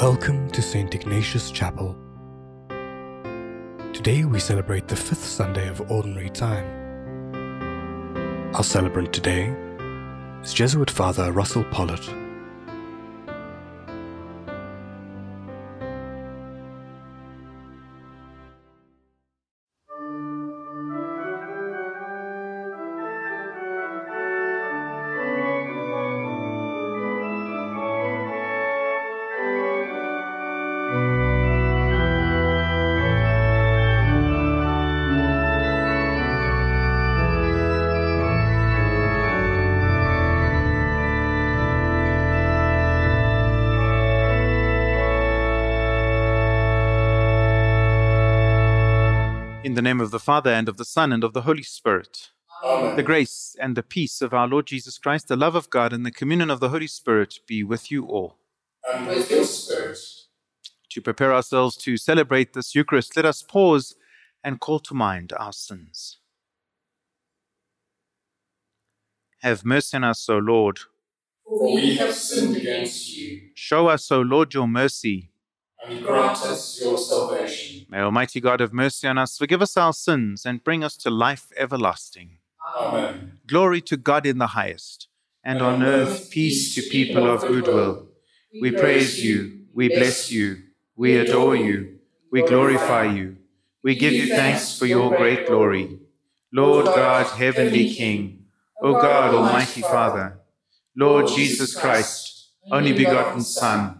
Welcome to St. Ignatius Chapel. Today we celebrate the fifth Sunday of Ordinary Time. Our celebrant today is Jesuit Father Russell Pollitt. Father, and of the Son, and of the Holy Spirit. Amen. The grace and the peace of our Lord Jesus Christ, the love of God, and the communion of the Holy Spirit be with you all. and with your spirit. To prepare ourselves to celebrate this Eucharist, let us pause and call to mind our sins. Have mercy on us, O Lord. For we have sinned against you, Show us, O Lord, your mercy. And grant us your salvation. May Almighty God have mercy on us, forgive us our sins, and bring us to life everlasting. Amen. Glory to God in the highest, and on earth peace to people of good will. We praise you, we bless you, we adore you, we glorify you, we give you thanks for your great glory. Lord God, heavenly King, O God, Almighty Father, Lord Jesus Christ, only begotten Son,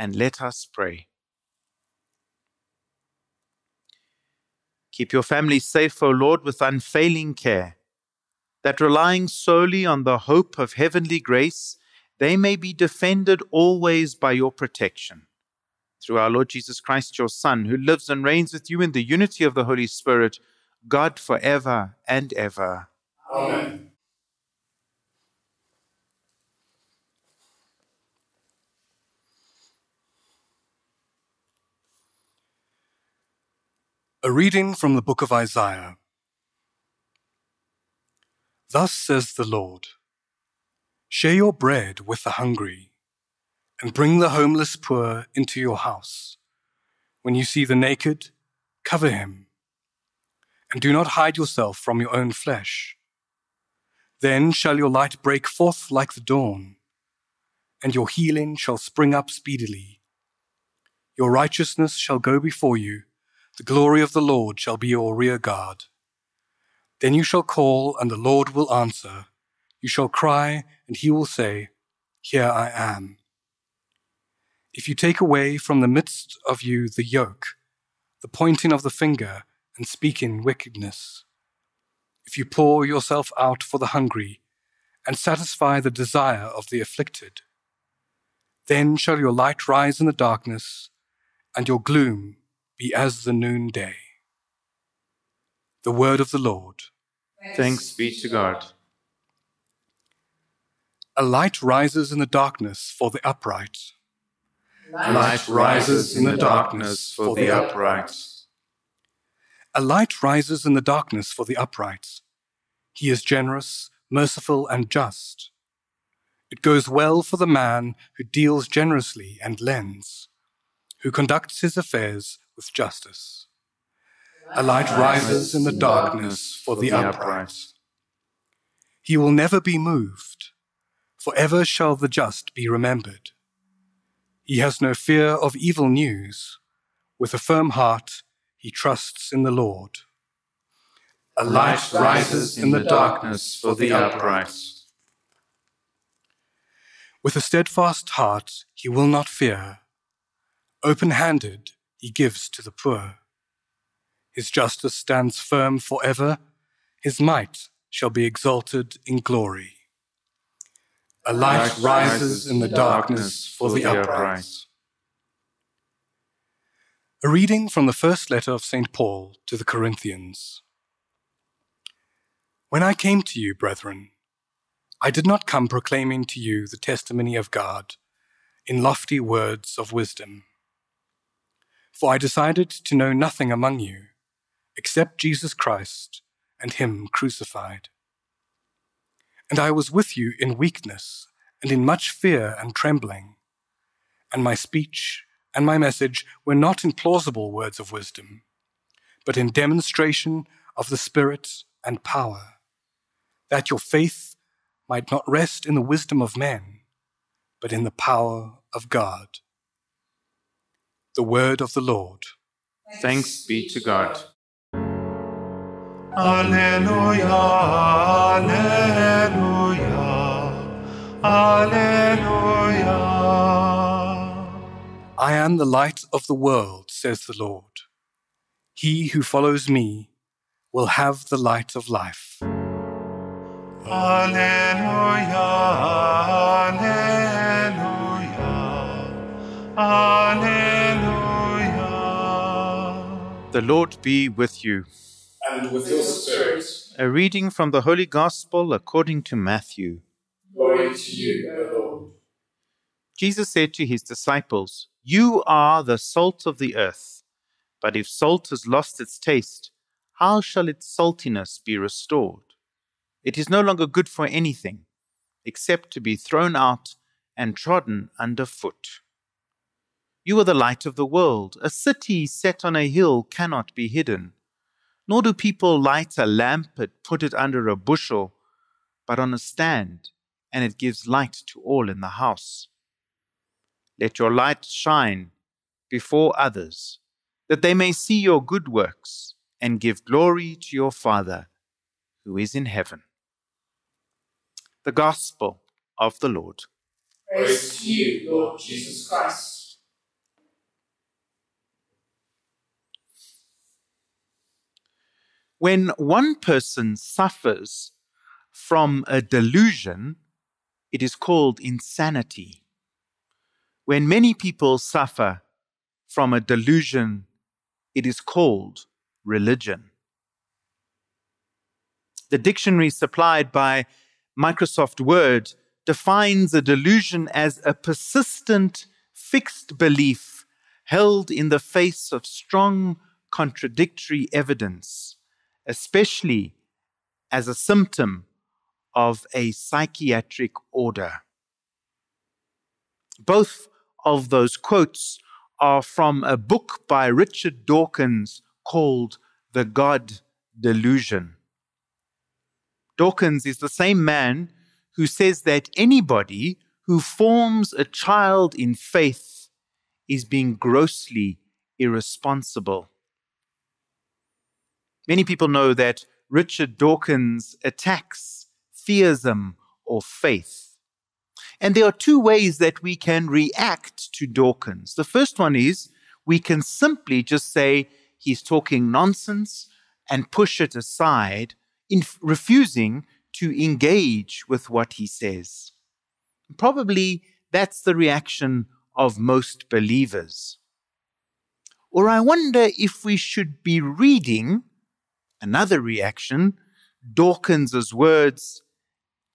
And let us pray. Keep your family safe, O Lord, with unfailing care, that relying solely on the hope of heavenly grace, they may be defended always by your protection. Through our Lord Jesus Christ, your Son, who lives and reigns with you in the unity of the Holy Spirit, God forever and ever. Amen. A reading from the book of Isaiah. Thus says the Lord Share your bread with the hungry, and bring the homeless poor into your house. When you see the naked, cover him, and do not hide yourself from your own flesh. Then shall your light break forth like the dawn, and your healing shall spring up speedily. Your righteousness shall go before you the glory of the Lord shall be your rear guard. Then you shall call, and the Lord will answer. You shall cry, and he will say, Here I am. If you take away from the midst of you the yoke, the pointing of the finger, and speaking wickedness, if you pour yourself out for the hungry, and satisfy the desire of the afflicted, then shall your light rise in the darkness, and your gloom be as the noonday. The word of the Lord. Thanks be to God. A light rises in the darkness for the upright. A light rises in the darkness for the upright. A light rises in the darkness for the upright. He is generous, merciful, and just. It goes well for the man who deals generously and lends, who conducts his affairs with justice. A light rises in the darkness for the upright. He will never be moved. Forever shall the just be remembered. He has no fear of evil news. With a firm heart, he trusts in the Lord. A light rises in the darkness for the upright. With a steadfast heart, he will not fear. Open handed, he gives to the poor. His justice stands firm forever. His might shall be exalted in glory. A light rises in the darkness for the upright. A reading from the first letter of St. Paul to the Corinthians. When I came to you, brethren, I did not come proclaiming to you the testimony of God in lofty words of wisdom. For I decided to know nothing among you except Jesus Christ and Him crucified. And I was with you in weakness and in much fear and trembling. And my speech and my message were not in plausible words of wisdom, but in demonstration of the Spirit and power, that your faith might not rest in the wisdom of men, but in the power of God. The word of the Lord. Thanks be to God. Alleluia, Alleluia, Alleluia. I am the light of the world, says the Lord. He who follows me will have the light of life. Alleluia, Alleluia, The Lord be with you. And with your spirit, A reading from the Holy Gospel according to Matthew. glory to you, O Lord. Jesus said to his disciples, You are the salt of the earth. But if salt has lost its taste, how shall its saltiness be restored? It is no longer good for anything except to be thrown out and trodden under foot. You are the light of the world. A city set on a hill cannot be hidden. Nor do people light a lamp and put it under a bushel, but on a stand, and it gives light to all in the house. Let your light shine before others, that they may see your good works and give glory to your Father who is in heaven. The Gospel of the Lord. Praise to you, Lord Jesus Christ. When one person suffers from a delusion, it is called insanity. When many people suffer from a delusion, it is called religion. The dictionary supplied by Microsoft Word defines a delusion as a persistent, fixed belief held in the face of strong contradictory evidence, especially as a symptom of a psychiatric order. Both of those quotes are from a book by Richard Dawkins called The God Delusion. Dawkins is the same man who says that anybody who forms a child in faith is being grossly irresponsible. Many people know that Richard Dawkins attacks theism or faith. And there are two ways that we can react to Dawkins. The first one is we can simply just say he's talking nonsense and push it aside in refusing to engage with what he says. Probably that's the reaction of most believers. Or I wonder if we should be reading another reaction, Dawkins's words,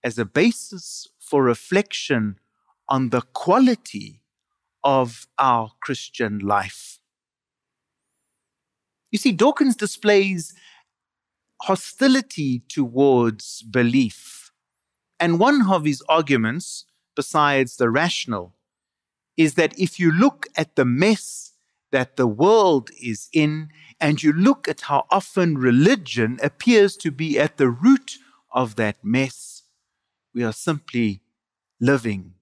as a basis for reflection on the quality of our Christian life. You see, Dawkins displays hostility towards belief. And one of his arguments, besides the rational, is that if you look at the mess that the world is in, and you look at how often religion appears to be at the root of that mess, we are simply living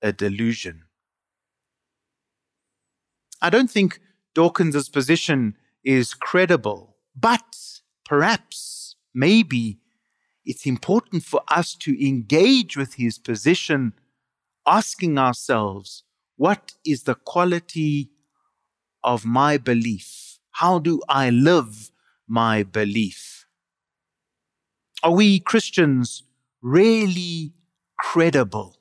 a delusion. I don't think Dawkins's position is credible, but perhaps, maybe, it's important for us to engage with his position, asking ourselves, what is the quality of my belief? How do I live my belief? Are we Christians really credible?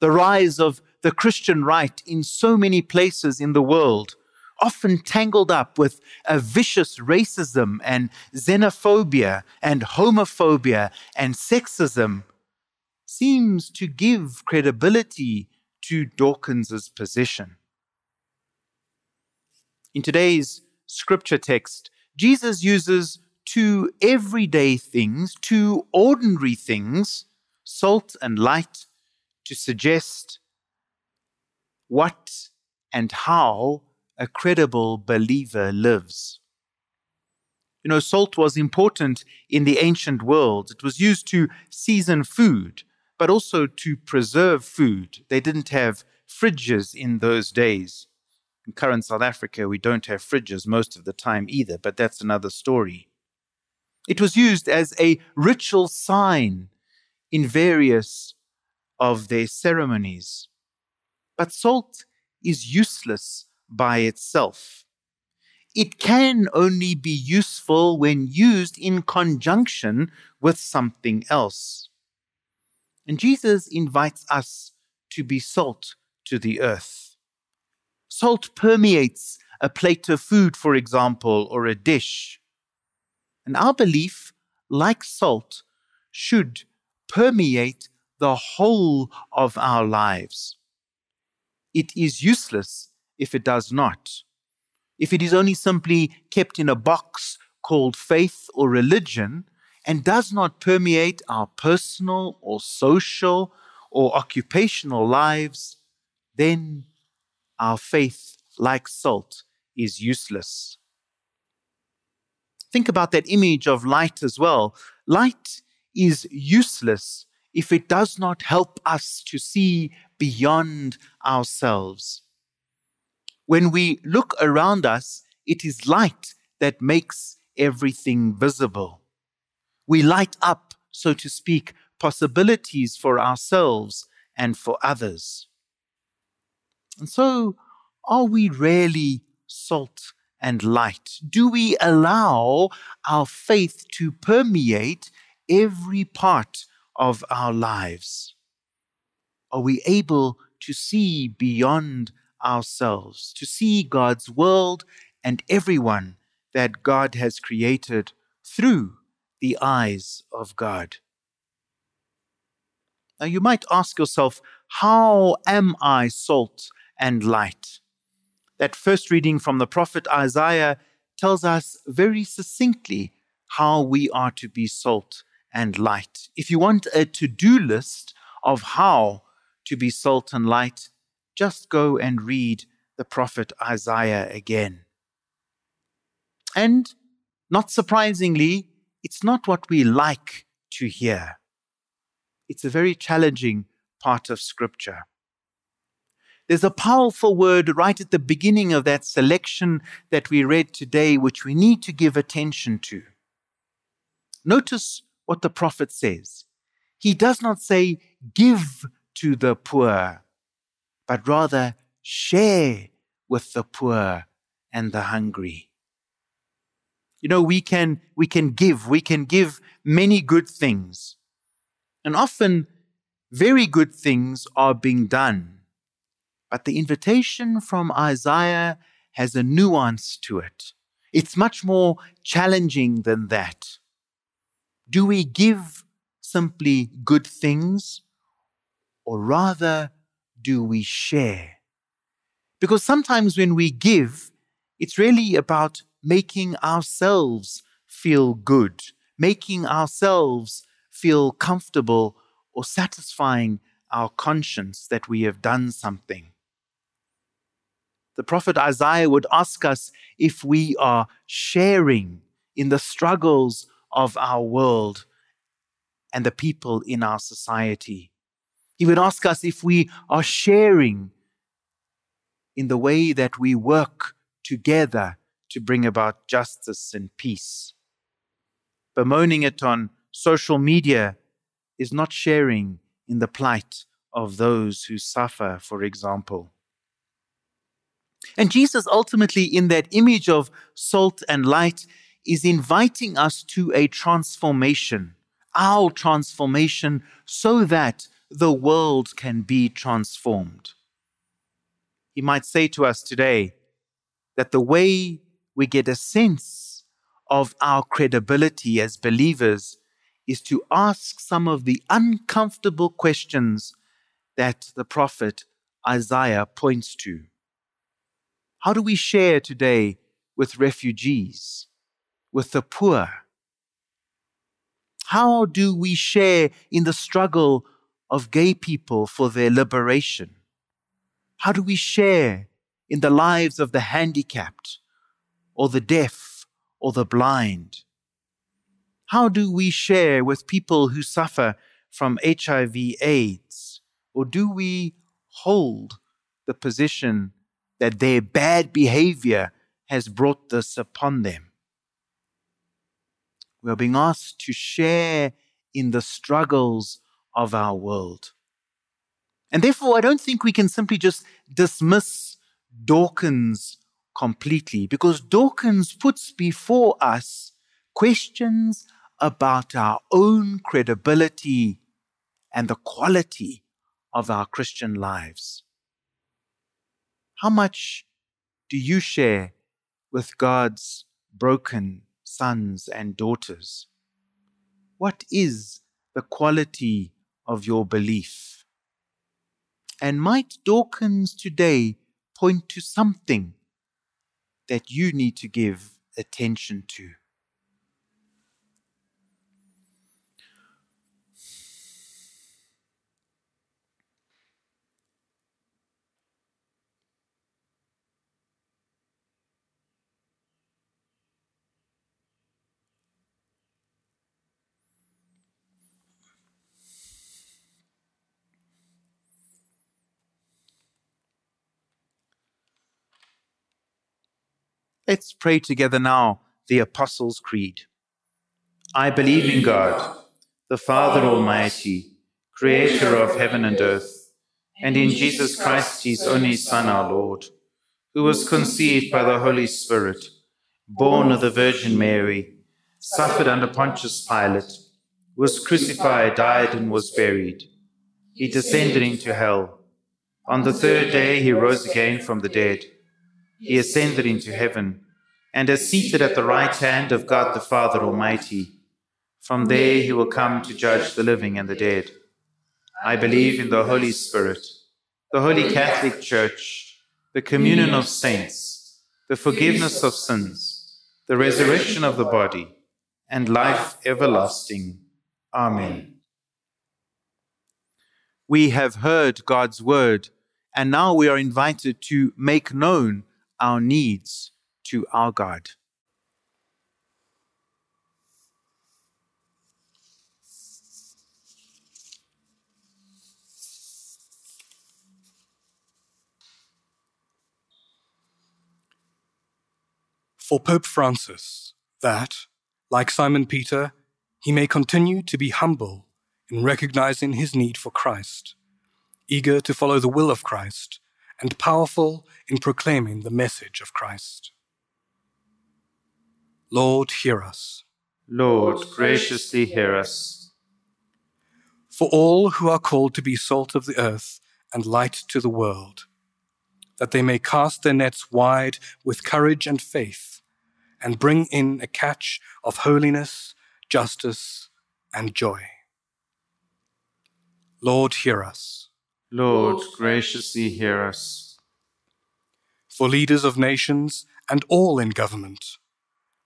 The rise of the Christian right in so many places in the world often tangled up with a vicious racism and xenophobia and homophobia and sexism, seems to give credibility to Dawkins's position. In today's scripture text, Jesus uses two everyday things, two ordinary things, salt and light, to suggest what and how a credible believer lives. You know, salt was important in the ancient world. It was used to season food, but also to preserve food. They didn't have fridges in those days. In current South Africa, we don't have fridges most of the time either, but that's another story. It was used as a ritual sign in various of their ceremonies. But salt is useless by itself. It can only be useful when used in conjunction with something else. And Jesus invites us to be salt to the earth. Salt permeates a plate of food, for example, or a dish. And our belief, like salt, should permeate the whole of our lives. It is useless if it does not. If it is only simply kept in a box called faith or religion and does not permeate our personal or social or occupational lives, then our faith, like salt, is useless. Think about that image of light as well. Light is useless if it does not help us to see beyond ourselves. When we look around us, it is light that makes everything visible. We light up, so to speak, possibilities for ourselves and for others. And so, are we really salt and light? Do we allow our faith to permeate every part of our lives? Are we able to see beyond ourselves, to see God's world and everyone that God has created through the eyes of God? Now, you might ask yourself, how am I salt and light? That first reading from the prophet Isaiah tells us very succinctly how we are to be salt and light. If you want a to do list of how to be salt and light, just go and read the prophet Isaiah again. And not surprisingly, it's not what we like to hear. It's a very challenging part of Scripture. There's a powerful word right at the beginning of that selection that we read today, which we need to give attention to. Notice what the prophet says. He does not say, give to the poor, but rather share with the poor and the hungry. You know, we can, we can give, we can give many good things. And often, very good things are being done. But the invitation from Isaiah has a nuance to it. It's much more challenging than that. Do we give simply good things, or rather, do we share? Because sometimes when we give, it's really about making ourselves feel good, making ourselves feel comfortable, or satisfying our conscience that we have done something. The prophet Isaiah would ask us if we are sharing in the struggles of our world and the people in our society. He would ask us if we are sharing in the way that we work together to bring about justice and peace. Bemoaning it on social media is not sharing in the plight of those who suffer, for example. And Jesus ultimately, in that image of salt and light, is inviting us to a transformation, our transformation, so that the world can be transformed. He might say to us today that the way we get a sense of our credibility as believers is to ask some of the uncomfortable questions that the prophet Isaiah points to. How do we share today with refugees, with the poor? How do we share in the struggle of gay people for their liberation? How do we share in the lives of the handicapped or the deaf or the blind? How do we share with people who suffer from HIV AIDS? Or do we hold the position that their bad behavior has brought this upon them? We are being asked to share in the struggles of our world. And therefore, I don't think we can simply just dismiss Dawkins completely because Dawkins puts before us questions about our own credibility and the quality of our Christian lives. How much do you share with God's broken sons and daughters? What is the quality of your belief? And might Dawkins today point to something that you need to give attention to? Let's pray together now the Apostles' Creed. I believe in God, the Father Almighty, creator of heaven and earth, and in Jesus Christ, his only Son, our Lord, who was conceived by the Holy Spirit, born of the Virgin Mary, suffered under Pontius Pilate, was crucified, died, and was buried. He descended into hell. On the third day, he rose again from the dead he ascended into heaven and is seated at the right hand of God the Father Almighty. From there he will come to judge the living and the dead. I believe in the Holy Spirit, the Holy Catholic Church, the communion of saints, the forgiveness of sins, the resurrection of the body, and life everlasting. Amen. We have heard God's word, and now we are invited to make known our needs to our God. For Pope Francis, that, like Simon Peter, he may continue to be humble in recognizing his need for Christ, eager to follow the will of Christ and powerful in proclaiming the message of Christ. Lord, hear us. Lord, graciously hear us. For all who are called to be salt of the earth and light to the world, that they may cast their nets wide with courage and faith, and bring in a catch of holiness, justice, and joy. Lord, hear us. Lord, graciously hear us. For leaders of nations and all in government,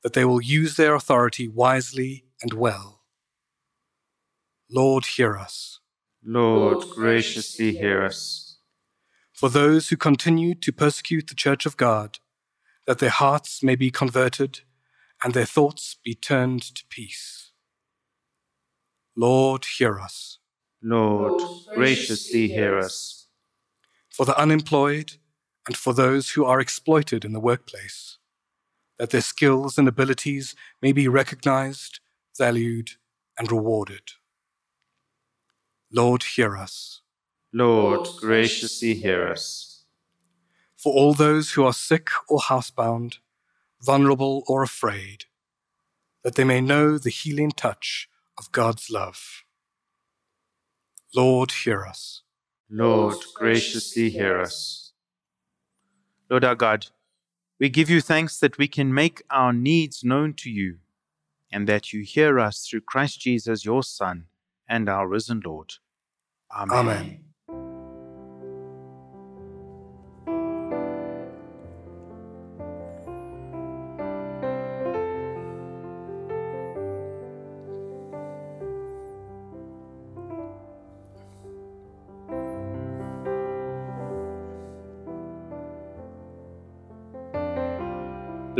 that they will use their authority wisely and well. Lord, hear us. Lord, graciously hear us. For those who continue to persecute the Church of God, that their hearts may be converted and their thoughts be turned to peace. Lord, hear us. Lord, graciously hear us. For the unemployed and for those who are exploited in the workplace, that their skills and abilities may be recognized, valued, and rewarded. Lord, hear us. Lord, graciously hear us. For all those who are sick or housebound, vulnerable or afraid, that they may know the healing touch of God's love. Lord, hear us. Lord, graciously hear us. Lord our God, We give you thanks that we can make our needs known to you, and that you hear us through Christ Jesus, your Son, and our risen Lord. Amen. Amen.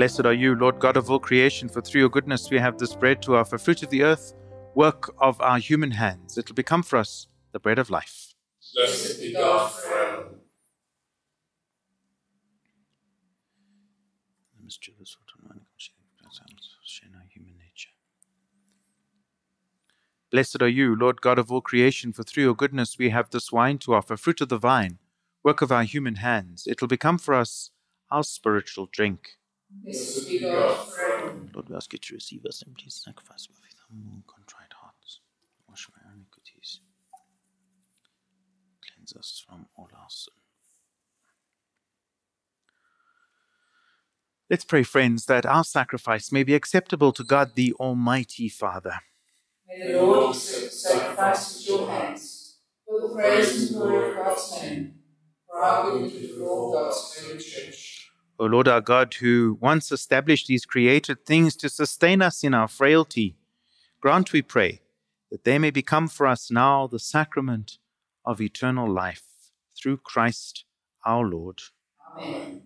Blessed are you, Lord God of all creation, for through your goodness we have this bread to offer, fruit of the earth, work of our human hands. It will become for us the bread of life. Blessed be God forever. The mystery of the sort of man share our human nature. Blessed are you, Lord God of all creation, for through your goodness we have this wine to offer, fruit of the vine, work of our human hands. It will become for us our spiritual drink. Blessed be God forever. Lord, we ask you to receive us and please sacrifice with humble and contrite hearts. Wash away our iniquities. Cleanse us from all our sin. Let's pray, friends, that our sacrifice may be acceptable to God the Almighty Father. May the Lord accept the sacrifice at your hands, for the praise and glory of God's name, for our good and for all God's holy church. O Lord our God, who once established these created things to sustain us in our frailty, grant, we pray, that they may become for us now the sacrament of eternal life through Christ our Lord. Amen.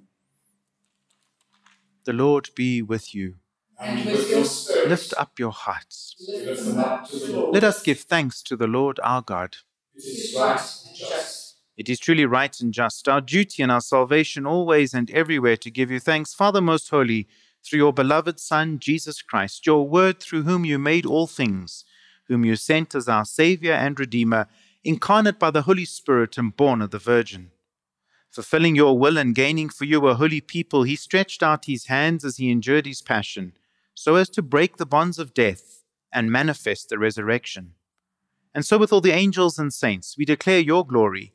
The Lord be with you. And with your spirit, Lift up your hearts. lift them up to the Lord. Let us give thanks to the Lord our God. It is right and just. It is truly right and just, our duty and our salvation always and everywhere to give you thanks, Father most holy, through your beloved Son, Jesus Christ, your word through whom you made all things, whom you sent as our Saviour and Redeemer, incarnate by the Holy Spirit and born of the Virgin. Fulfilling your will and gaining for you a holy people, he stretched out his hands as he endured his passion, so as to break the bonds of death and manifest the resurrection. And so, with all the angels and saints, we declare your glory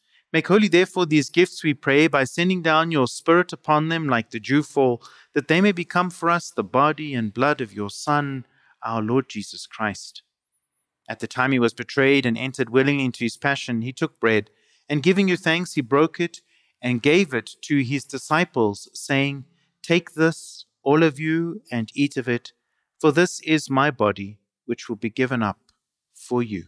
Make holy, therefore, these gifts, we pray, by sending down your Spirit upon them like the dewfall, that they may become for us the body and blood of your Son, our Lord Jesus Christ. At the time he was betrayed and entered willingly into his passion, he took bread, and giving you thanks, he broke it and gave it to his disciples, saying, Take this, all of you, and eat of it, for this is my body, which will be given up for you.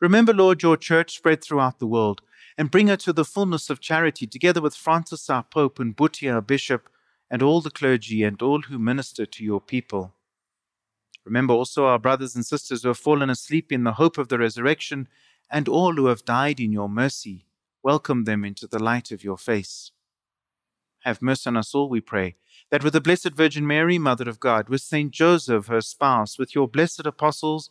Remember, Lord, your church spread throughout the world, and bring her to the fullness of charity, together with Francis our Pope and Butia our Bishop, and all the clergy and all who minister to your people. Remember also our brothers and sisters who have fallen asleep in the hope of the resurrection, and all who have died in your mercy. Welcome them into the light of your face. Have mercy on us all, we pray, that with the Blessed Virgin Mary, Mother of God, with Saint Joseph, her spouse, with your blessed apostles,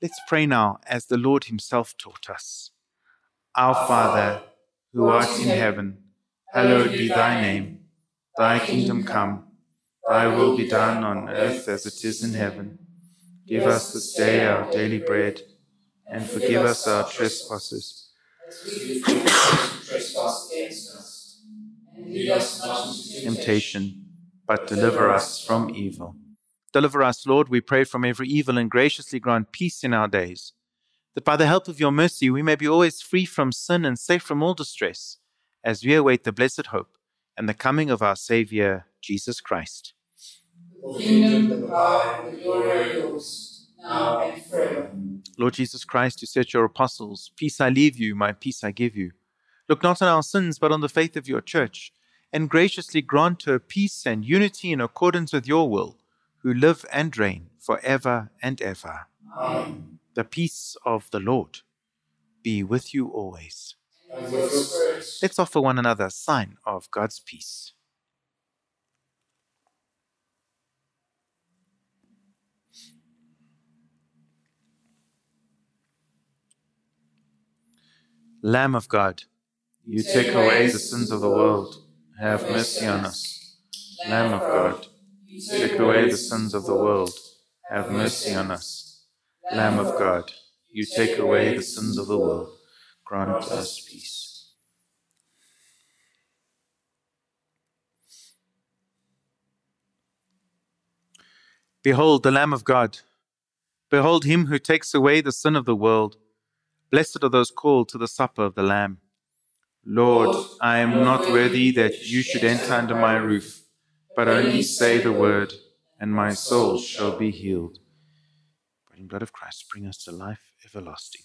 Let's pray now as the Lord Himself taught us. Our Father, who art in heaven, hallowed be thy name. Thy kingdom come, thy will be done on earth as it is in heaven. Give us this day our daily bread, and forgive us our trespasses. As we forgive those who trespass against us. And lead us not into temptation, temptation, but deliver us from evil. Deliver us, Lord, we pray, from every evil and graciously grant peace in our days, that by the help of your mercy we may be always free from sin and safe from all distress, as we await the blessed hope and the coming of our Saviour, Jesus Christ. the kingdom, the power, the glory are yours, now and forever. Lord Jesus Christ, you said to your apostles, Peace I leave you, my peace I give you. Look not on our sins, but on the faith of your church, and graciously grant her peace and unity in accordance with your will, who live and reign for ever and ever. Amen. The peace of the Lord be with you always. With. Let's offer one another a sign of God's peace. Lamb of God, you take away the sins of the world. Have mercy on us. Lamb of God, take away the sins of the world. Have mercy on us. Lamb of God, you take away the sins of the world. Grant us peace. Behold the Lamb of God. Behold him who takes away the sin of the world. Blessed are those called to the supper of the Lamb. Lord, I am not worthy that you should enter under my roof, but only say the word, and my soul shall be healed. Body and blood of Christ, bring us to life everlasting.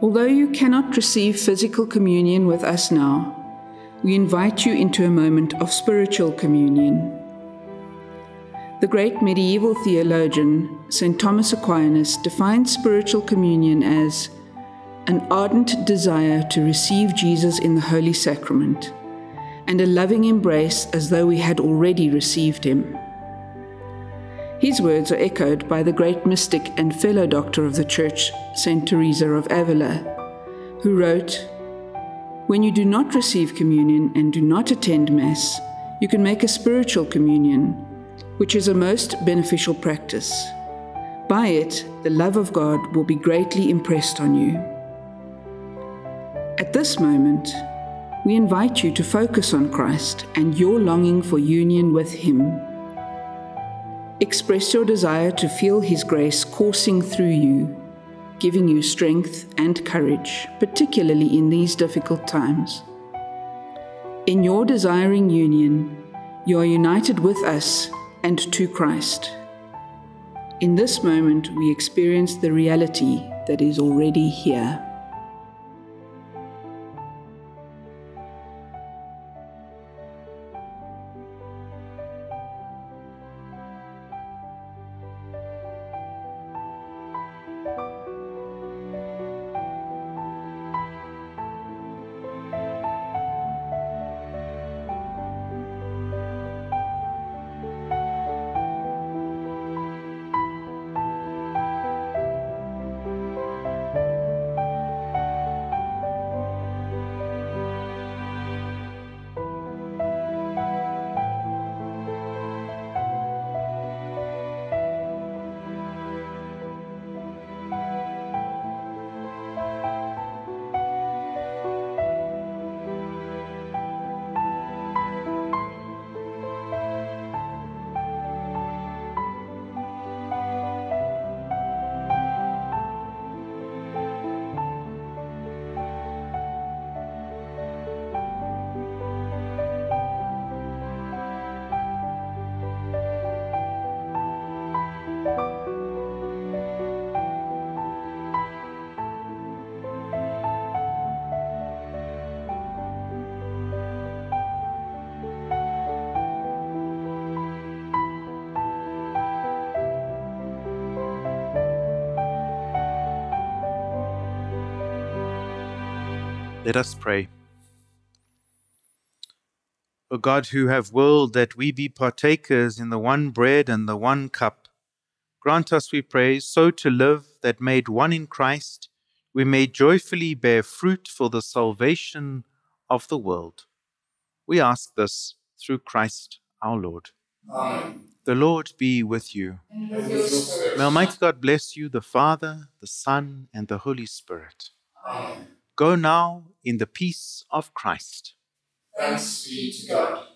Although you cannot receive physical communion with us now, we invite you into a moment of spiritual communion. The great medieval theologian, St. Thomas Aquinas, defined spiritual communion as an ardent desire to receive Jesus in the Holy Sacrament and a loving embrace as though we had already received him. His words are echoed by the great mystic and fellow doctor of the Church, St. Teresa of Avila, who wrote, When you do not receive communion and do not attend Mass, you can make a spiritual communion, which is a most beneficial practice. By it, the love of God will be greatly impressed on you. At this moment, we invite you to focus on Christ and your longing for union with Him. Express your desire to feel His grace coursing through you, giving you strength and courage, particularly in these difficult times. In your desiring union, you are united with us and to Christ. In this moment, we experience the reality that is already here. Let us pray. O God, who have willed that we be partakers in the one bread and the one cup, grant us, we pray, so to live that made one in Christ, we may joyfully bear fruit for the salvation of the world. We ask this through Christ our Lord. Amen. The Lord be with you. And with your spirit. May Almighty God bless you, the Father, the Son, and the Holy Spirit. Amen. Go now in the peace of Christ. Thanks be to God.